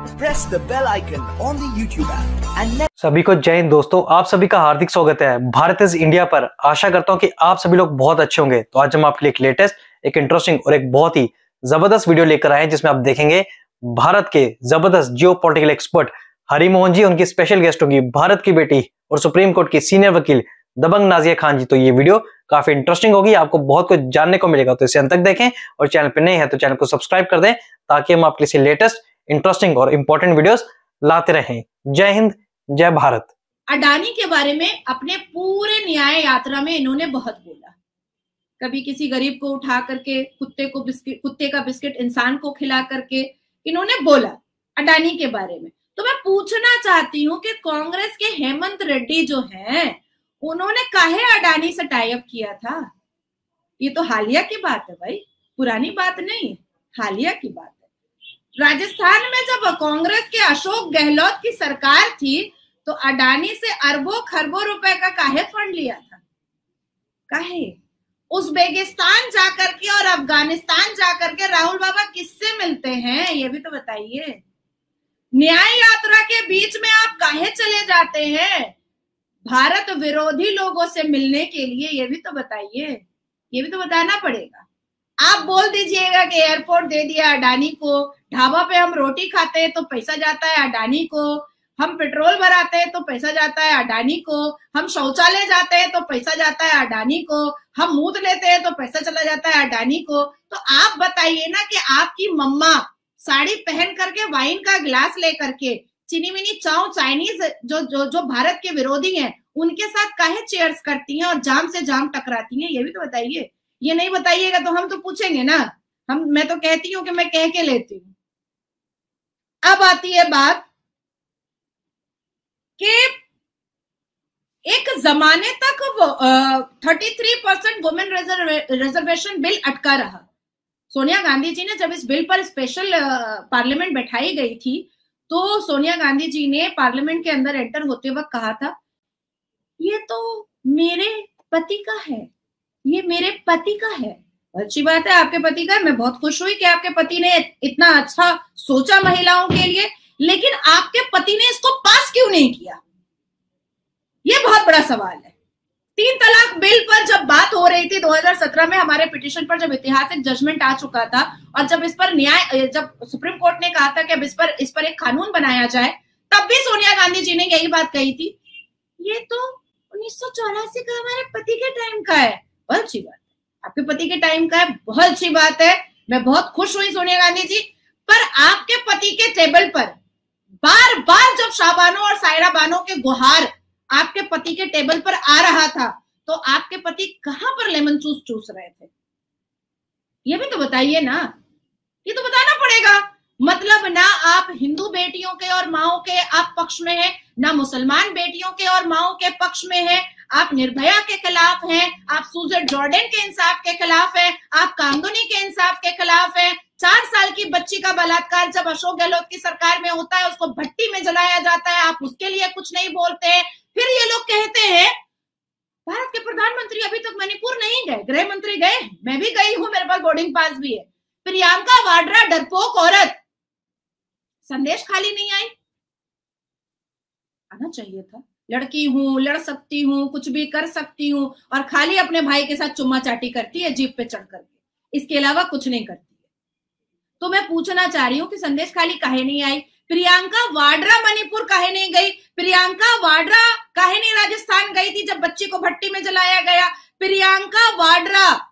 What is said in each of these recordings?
icon on the YouTube app and सभी को जय हिंद दोस्तों, आप सभी का हार्दिक स्वागत है। भारत इज़ इंडिया पर आशा करता हूँ कि आप सभी लोग बहुत अच्छे होंगे। तो आज हम आपके लिए एक लेटेस्ट एक इंटरेस्टिंग और एक बहुत ही ज़बरदस्त वीडियो लेकर आए हैं, जिसमें आप देखेंगे भारत के ज़बरदस्त geopolitical expert Harimohan ji, उनकी स्पेशल गेस्ट होगी भारत की बेटी और सुप्रीम कोर्ट की सीनियर वकील दबंग नाजिया खान जी। तो ये वीडियो काफ़ी इंटरेस्टिंग होगी, आपको बहुत कुछ जानने को मिलेगा। तो इसे अंत तक देखें और चैनल पर नहीं है तो चैनल को सब्सक्राइब कर दें, ताकि हम आपके लिए लेटेस्ट इंटरेस्टिंग और इंपॉर्टेंट वीडियोस लाते रहें। जय हिंद, जय भारत। अडानी के बारे में अपने पूरे न्याय यात्रा में इन्होंने बहुत बोला। कभी किसी गरीब को उठा करके, कुत्ते को बिस्किट, कुत्ते का बिस्किट इंसान को खिला करके इन्होंने बोला अडानी के बारे में। तो मैं पूछना चाहती हूँ कि कांग्रेस के हेमंत रेड्डी जो हैं, उन्होंने काहे अडानी से टाइप किया था? ये तो हालिया की बात है भाई। पुरानी बात नहीं, हालिया की बात। राजस्थान में जब कांग्रेस के अशोक गहलोत की सरकार थी तो अडानी से अरबों खरबों रुपए का काहे फंड लिया था? काहे? उज्बेकिस्तान जाकर के और अफ़गानिस्तान जाकर के राहुल बाबा किससे मिलते हैं? ये भी तो बताइए। न्याय यात्रा के बीच में आप काहे चले जाते हैं? भारत विरोधी लोगों से मिलने के लिए, ये भी तो बताइए। ये भी तो बताना पड़ेगा। आप बोल दीजिएगा कि एयरपोर्ट दे दिया अडानी को। ढाबा पे हम रोटी खाते हैं तो पैसा जाता है अडानी को। हम पेट्रोल भराते हैं तो पैसा जाता है अडानी को। हम शौचालय जाते हैं तो पैसा जाता है अडानी को। हम मूत लेते हैं तो पैसा चला जाता है अडानी को। तो आप बताइए ना कि आपकी मम्मा साड़ी पहन करके वाइन का गिलास लेकर के चीनी मिनी चाव चाइनीज़ जो जो जो भारत के विरोधी हैं, उनके साथ काहे चेयर्स करती हैं और जाम से जाम टकराती हैं? ये भी तो बताइए। ये नहीं बताइएगा तो हम तो पूछेंगे ना। हम, मैं तो कहती हूँ कि मैं कह के लेती हूँ। अब आती है बात कि एक जमाने तक thirty three percent women reservation bill अटका रहा। सोनिया गांधी जी ने जब इस बिल पर स्पेशल पार्लियामेंट बैठाई गई थी तो सोनिया गांधी जी ने पार्लियामेंट के अंदर एंटर होते वक्त कहा था, ये तो मेरे पति का है। ये मेरे पति का है। अच्छी बात है, आपके पति का मैं बहुत खुश हुई कि आपके पति ने इतना अच्छा सोचा महिलाओं के लिए, लेकिन आपके पति ने इसको पास क्यों नहीं किया? ये बहुत बड़ा सवाल है। तीन तलाक बिल पर जब बात हो रही थी 2017 में, हमारे पिटिशन पर जब ऐतिहासिक जजमेंट आ चुका था, और जब इस पर न्याय जब सुप्रीम कोर्ट ने कहा था कि अब इस पर इस पर एक कानून बनाया जाए, तब भी सोनिया गांधी जी ने यही बात कही थी। ये तो उन्नीस सौ चौरासी का हमारे पति के टाइम का है। बहुत अच्छी बात है। आपके पति के टाइम का है, बहुत अच्छी बात है। मैं बहुत खुश हुई सोनिया गांधी जी। पर आपके पति के टेबल पर बार बार जब शाबानो और सायरा बानो के गुहार आपके पति के टेबल पर आ रहा था तो आपके पति कहाँ पर लेमन चूस चूस रहे थे? ये भी तो बताइए ना। ये तो बताना पड़ेगा। मतलब ना आप हिंदू बेटियों के और माओ के आप पक्ष में हैं, ना मुसलमान बेटियों के और माओ के पक्ष में हैं आप निर्भया के खिलाफ हैं, आप सूजर जॉर्डन के इंसाफ के खिलाफ हैं, आप कांदुनी के इंसाफ के खिलाफ हैं। चार साल की बच्ची का बलात्कार जब अशोक गहलोत की सरकार में होता है, उसको भट्टी में जलाया जाता है, आप उसके लिए कुछ नहीं बोलते फिर ये लोग कहते हैं, भारत के प्रधानमंत्री अभी तक मणिपुर नहीं गए गृह मंत्री गए मैं भी गई हूँ, मेरे पास बोर्डिंग पास भी है। प्रियंका वाड्रा, डरपोक औरत, संदेश खाली नहीं आई। आना चाहिए था। लड़की हूँ, लड़ सकती हूँ, कुछ भी कर सकती हूँ, और खाली अपने भाई के साथ चुम्मा चाटी करती है, जीप पे चढ़ करके। इसके अलावा कुछ नहीं करती है। तो मैं पूछना चाह रही हूँ कि संदेश खाली काहे नहीं आई? प्रियंका वाड्रा मणिपुर काहे नहीं गई? प्रियंका वाड्रा काहे नहीं राजस्थान गई थी जब बच्ची को भट्टी में जलाया गया? प्रियंका वाड्रा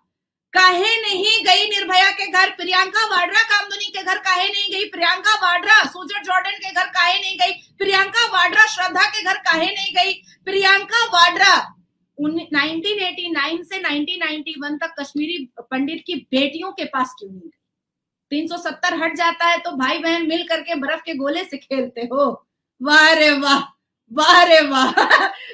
काहे नहीं गई निर्भया के घर? प्रियंका वाड्रा कामदुनी के घर काहे नहीं गई? प्रियंका वाड्रा सुजर जॉर्डन के घर काहे नहीं गई? प्रियंका वाड्रा, श्रद्धा के घर काहे नहीं गई? प्रियंका वाड्रा 1989 से 1991 तक कश्मीरी पंडित की बेटियों के पास क्यों नहीं गई? 370 हट जाता है तो भाई बहन मिल करके बर्फ़ के गोले से खेलते हो। वाह रे वाह। वाह वाह।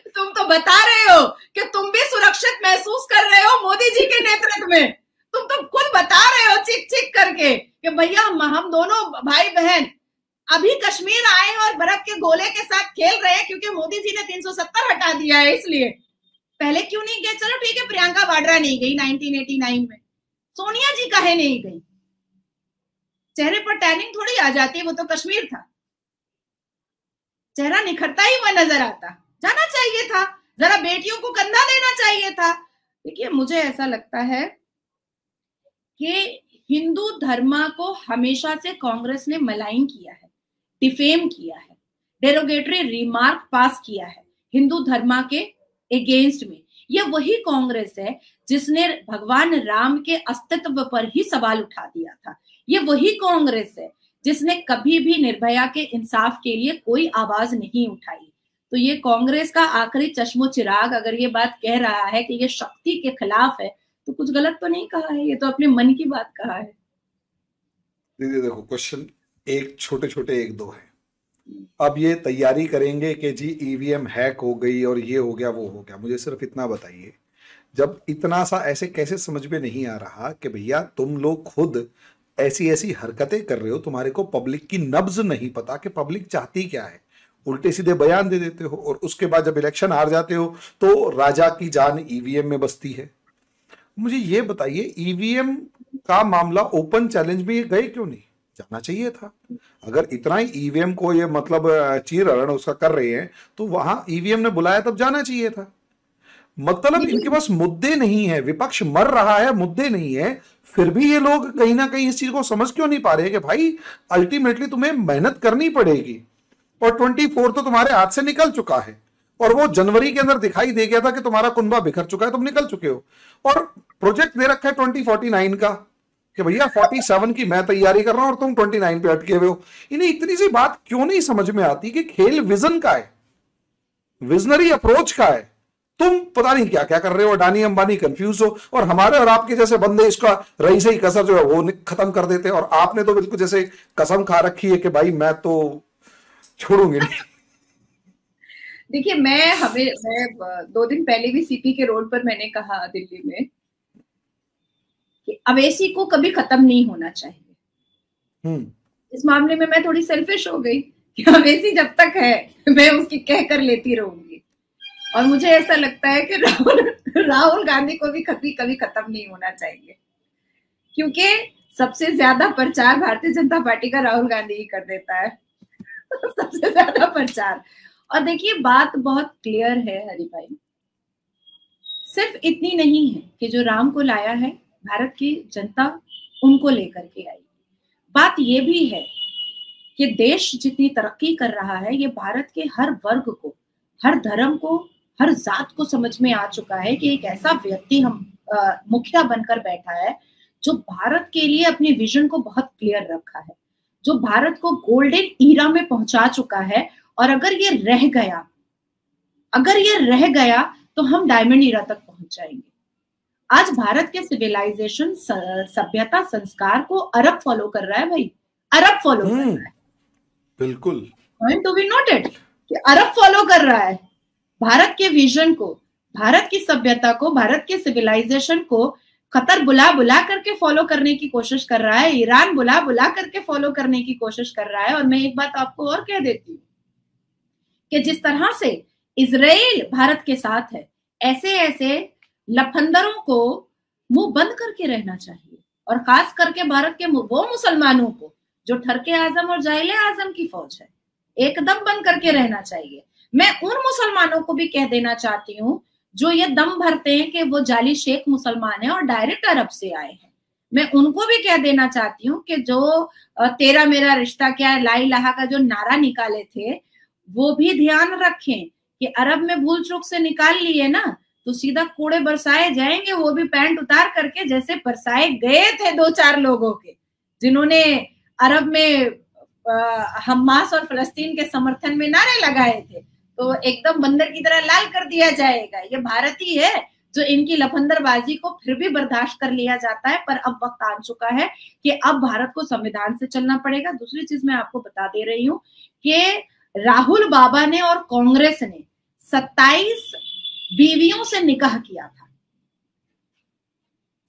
तुम तो बता रहे हो कि तुम भी सुरक्षित महसूस कर रहे हो मोदी जी के नेतृत्व में। तुम तो खुद बता रहे हो चिक चिक करके कि भैया, हम दोनों भाई बहन अभी कश्मीर आए और बर्फ़ के गोले के साथ खेल रहे हैं क्योंकि मोदी जी ने 370 हटा दिया है इसलिए। पहले क्यों नहीं गए? चलो ठीक है, प्रियंका वाड्रा नहीं गई 1989 में। सोनिया जी कहे नहीं गई। चेहरे पर टैनिंग थोड़ी आ जाती है, वो तो कश्मीर था। चेहरा निखरता ही हुआ नज़र आता। जाना चाहिए था। जरा बेटियों को कंधा देना चाहिए था। देखिए, मुझे ऐसा लगता है कि हिंदू धर्म को हमेशा से कांग्रेस ने मलाइन किया है, डिफेम किया है, डेरोगेटरी रिमार्क पास किया है हिंदू धर्म के अगेंस्ट में। यह वही कांग्रेस है जिसने भगवान राम के अस्तित्व पर ही सवाल उठा दिया था। ये वही कांग्रेस है जिसने कभी भी निर्भया के इंसाफ के लिए कोई आवाज़ नहीं उठाई। तो ये कांग्रेस का आखिरी चश्मो चिराग अगर ये बात कह रहा है कि ये शक्ति के खिलाफ है तो कुछ गलत तो नहीं कहा है, ये तो अपने मन की बात कहा है। दीदी, देखो क्वेश्चन एक छोटे छोटे एक दो है। अब ये तैयारी करेंगे कि जी ईवीएम हैक हो गई और ये हो गया, वो हो गया। मुझे सिर्फ़ इतना बताइए, जब इतना सा ऐसे कैसे समझ में नहीं आ रहा कि भैया तुम लोग खुद ऐसी ऐसी हरकतें कर रहे हो तुम्हारे को पब्लिक की नब्ज नहीं पता कि पब्लिक चाहती क्या है। उल्टे सीधे बयान दे देते हो और उसके बाद जब इलेक्शन हार जाते हो तो राजा की जान ईवीएम में बसती है। मुझे ये बताइए ईवीएम का मामला ओपन चैलेंज में ये गए क्यों नहीं? जाना चाहिए था। अगर इतना ही ईवीएम को ये मतलब चीर हरण उसका कर रहे हैं तो वहाँ ईवीएम ने बुलाया तब जाना चाहिए था। मतलब इनके पास मुद्दे नहीं है विपक्ष मर रहा है मुद्दे नहीं है फिर भी ये लोग कहीं ना कहीं इस चीज़ को समझ क्यों नहीं पा रहे कि भाई अल्टीमेटली तुम्हें मेहनत करनी पड़ेगी। और ट्वेंटी फोर तो तुम्हारे हाथ से निकल चुका है। और वो जनवरी के अंदर दिखाई दे गया था कि तुम्हारा कुंबा बिखर चुका है, तुम निकल चुके हो। और प्रोजेक्ट दे रखा है ट्वेंटी फोर्टी नाइन का कि भैया फोर्टी सेवन की मैं तैयारी कर रहा हूँ और तुम ट्वेंटी नाइन पे अटके हुए हो। इन्हें इतनी सी बात क्यों नहीं समझ में आती कि खेल विजन का है? विजनरी अप्रोच का है। तुम पता नहीं क्या क्या कर रहे हो? अडानी अंबानी कंफ्यूज हो और हमारे और आपके जैसे बंदे इसका रही से ही कसर जो है वो खत्म कर देते हैं। और आपने तो बिल्कुल जैसे कसम खा रखी है कि भाई मैं तो छोड़ूँगी नहीं। देखिए मैं हमें मैं दो दिन पहले भी सीपी के रोड पर मैंने कहा दिल्ली में कि अवेसी को कभी खत्म नहीं होना चाहिए। हम्म। इस मामले में मैं थोड़ी सेल्फिश हो गई कि अवेसी जब तक है मैं उसकी कह कर लेती रहूँगी। और मुझे ऐसा लगता है कि राहुल राहुल गांधी को भी कभी कभी खत्म नहीं होना चाहिए। क्योंकि सबसे ज़्यादा प्रचार भारतीय जनता पार्टी का राहुल गांधी ही कर देता है। सबसे ज़्यादा प्रचार। और देखिए, बात बहुत क्लियर है हरि भाई। सिर्फ़ इतनी नहीं है कि जो राम को लाया है, भारत की जनता उनको लेकर के आई। बात ये भी है कि देश जितनी तरक्की कर रहा है, ये भारत के हर वर्ग को, हर धर्म को हर जात को समझ में आ चुका है कि एक ऐसा व्यक्ति हम मुखिया बनकर बैठा है जो भारत के लिए अपने विजन को बहुत क्लियर रखा है जो भारत को गोल्डन ईरा में पहुँचा चुका है और अगर ये रह गया अगर ये रह गया तो हम डायमंड ईरा तक पहुँच जाएँगे। आज भारत के सिविलाइजेशन सभ्यता संस्कार को अरब फॉलो कर रहा है भाई अरब फॉलो कर हम्म, रहा है। बिल्कुल। पॉइंट टू बी नोटेड कि अरब फॉलो कर रहा है। भारत के विजन को, भारत की सभ्यता को, भारत के सिविलाइजेशन को खतर बुला बुला करके फॉलो करने की कोशिश कर रहा है, ईरान बुला बुला करके फॉलो करने की कोशिश कर रहा है। और मैं एक बात आपको और कह देती हूँ कि जिस तरह से इसराइल भारत के साथ है ऐसे ऐसे लफंदरों को मुँह बंद करके रहना चाहिए। और खास करके भारत के वो मुसलमानों को, जो ठरके आज़म और जाइले आज़म की फौज है, एकदम बंद करके रहना चाहिए। मैं उन मुसलमानों को भी कह देना चाहती हूँ, जो ये दम भरते हैं कि वो जाली शेख मुसलमान है और डायरेक्ट अरब से आए हैं। मैं उनको भी कह देना चाहती हूँ कि जो तेरा मेरा रिश्ता क्या है, लाई लहा का जो नारा निकाले थे, वो भी ध्यान रखें कि अरब में भूल चूक से निकाल लिए ना तो सीधा कूड़े बरसाए जाएँगे, वो भी पैंट उतार करके, जैसे बरसाए गए थे दो चार लोगों के, जिन्होंने अरब में हमास और फलस्तीन के समर्थन में नारे लगाए थे। तो एकदम बंदर की तरह लाल कर दिया जाएगा। ये भारतीय है जो इनकी लफंदरबाजी को फिर भी बर्दाश्त कर लिया जाता है, पर अब वक्त आ चुका है कि अब भारत को संविधान से चलना पड़ेगा। दूसरी चीज़ मैं आपको बता दे रही हूँ कि राहुल बाबा ने और कांग्रेस ने 27 बीवियों से निकाह किया था।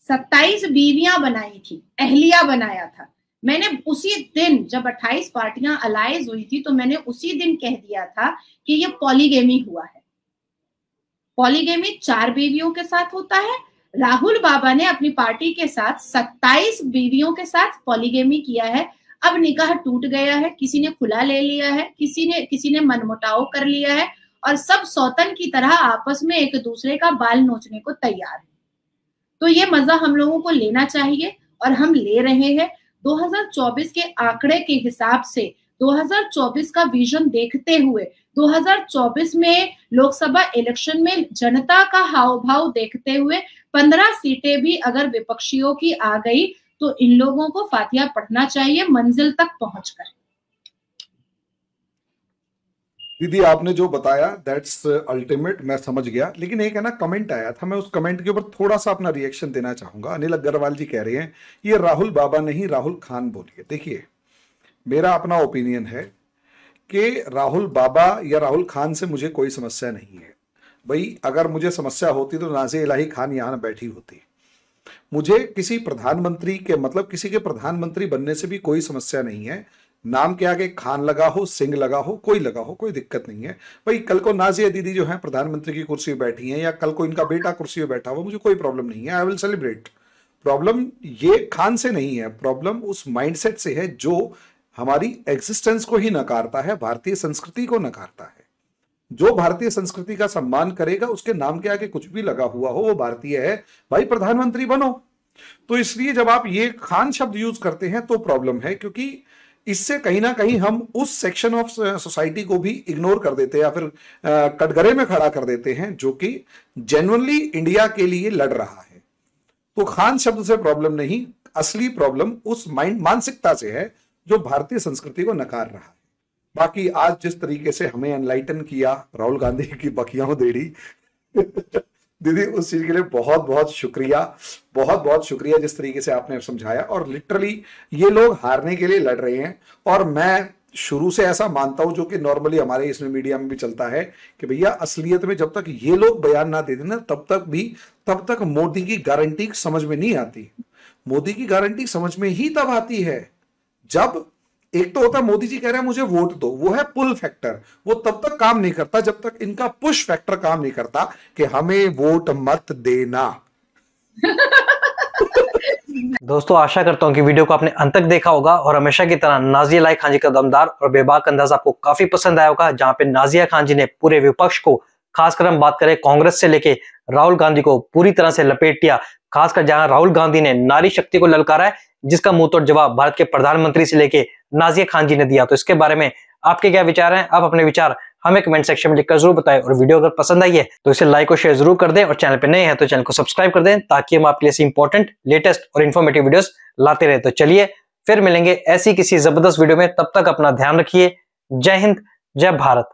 27 बीवियाँ बनाई थी, अहलिया बनाया था। मैंने उसी दिन जब 28 पार्टियाँ अलाइज हुई थी तो मैंने उसी दिन कह दिया था कि ये पॉलीगेमी हुआ है। पॉलीगेमी चार बीवियों के साथ होता है। राहुल बाबा ने अपनी पार्टी के साथ 27 बीवियों के साथ पॉलीगेमी किया है। अब निकाह टूट गया है, किसी ने खुला ले लिया है, किसी ने किसी ने मनमुटाव कर लिया है और सब सौतन की तरह आपस में एक दूसरे का बाल नोचने को तैयार है। तो ये मज़ा हम लोगों को लेना चाहिए और हम ले रहे हैं। 2024 के आंकड़े के हिसाब से 2024 का विजन देखते हुए 2024 में लोकसभा इलेक्शन में जनता का हाव भाव देखते हुए 15 सीटें भी अगर विपक्षियों की आ गई तो इन लोगों को फातिया पढ़ना चाहिए, मंजिल तक पहुंचकर। दीदी, आपने जो बताया दैट्स अल्टीमेट मैं समझ गया। लेकिन एक है ना कमेंट आया था, मैं उस कमेंट के ऊपर थोड़ा सा अपना रिएक्शन देना चाहूँगा। अनिल अग्रवाल जी कह रहे हैं, ये राहुल बाबा नहीं, राहुल खान बोलिए। देखिए, मेरा अपना ओपिनियन है कि राहुल बाबा या राहुल खान से मुझे कोई समस्या नहीं है। भाई, अगर मुझे समस्या होती तो नाजे इलाही खान यहाँ बैठी होती। मुझे किसी प्रधानमंत्री के मतलब किसी के प्रधानमंत्री बनने से भी कोई समस्या नहीं है। नाम के आगे खान लगा हो, सिंह लगा हो, कोई लगा हो, कोई दिक्कत नहीं है। भाई, कल को नाजिया दीदी जो है, प्रधानमंत्री की कुर्सी पर बैठी है या कल को इनका बेटा कुर्सी पर बैठा हुआ मुझे कोई प्रॉब्लम नहीं है। आई विल सेलिब्रेट प्रॉब्लम ये खान से नहीं है। प्रॉब्लम उस माइंडसेट से है जो हमारी एग्जिस्टेंस को ही नकारता है, भारतीय संस्कृति को नकारता है। जो भारतीय संस्कृति का सम्मान करेगा, उसके नाम के आगे कुछ भी लगा हुआ हो, वो भारतीय है। भाई, प्रधानमंत्री बनो। तो इसलिए जब आप ये खान शब्द यूज़ करते हैं तो प्रॉब्लम है, क्योंकि इससे कहीं ना कहीं हम उस सेक्शन ऑफ़ सोसाइटी को भी इग्नोर कर देते हैं या फिर कटघरे में खड़ा कर देते हैं जो कि जेनुअनली इंडिया के लिए लड़ रहा है। तो खान शब्द से प्रॉब्लम नहीं, असली प्रॉब्लम उस माइंड मानसिकता से है जो भारतीय संस्कृति को नकार रहा है। बाकी आज जिस तरीके से हमें एनलाइटन किया, राहुल गांधी की बकिया देड़ी दीदी, उस चीज़ के लिए बहुत बहुत शुक्रिया। बहुत बहुत शुक्रिया जिस तरीके से आपने समझाया। और लिटरली ये लोग हारने के लिए लड़ रहे हैं। और मैं शुरू से ऐसा मानता हूँ, जो कि नॉर्मली हमारे इसमें मीडिया में भी चलता है, कि भैया, असलियत में जब तक ये लोग बयान ना देते ना, तब तक भी, तब तक मोदी की गारंटी समझ में नहीं आती। मोदी की गारंटी समझ में ही तब आती है, जब एक तो होता है, मोदी जी कह रहे हैं, मुझे वोट दो। वो है पुल फैक्टर वो तब तक काम नहीं करता जब तक इनका पुश फैक्टर काम नहीं करता कि हमें वोट मत देना। दोस्तों, आशा करता हूँ कि वीडियो को आपने अंत तक देखा होगा और हमेशा की तरह नाजिया लाई खान जी का दमदार और बेबाक अंदाज आपको काफ़ी पसंद आया होगा, जहाँ पे नाजिया खान जी ने पूरे विपक्ष को खासकर हम बात करें कांग्रेस से लेके राहुल गांधी को पूरी तरह से लपेट दिया खासकर जहाँ राहुल गांधी ने नारी शक्ति को ललकारा है, जिसका मुँह तोड़ जवाब भारत के प्रधानमंत्री से लेके नाजिया खान जी ने दिया। तो इसके बारे में आपके क्या विचार हैं? आप अपने विचार हमें कमेंट सेक्शन में लिखकर ज़रूर बताएँ और वीडियो अगर पसंद आई है तो इसे लाइक और शेयर ज़रूर कर दें और चैनल पर नए हैं तो चैनल को सब्सक्राइब कर दें ताकि हम आपके लिए इंपॉर्टेंट लेटेस्ट और इन्फॉर्मेटिव वीडियोस लाते रहे। तो चलिए, फिर मिलेंगे ऐसी किसी ज़बरदस्त वीडियो में। तब तक अपना ध्यान रखिए। जय हिंद, जय भारत।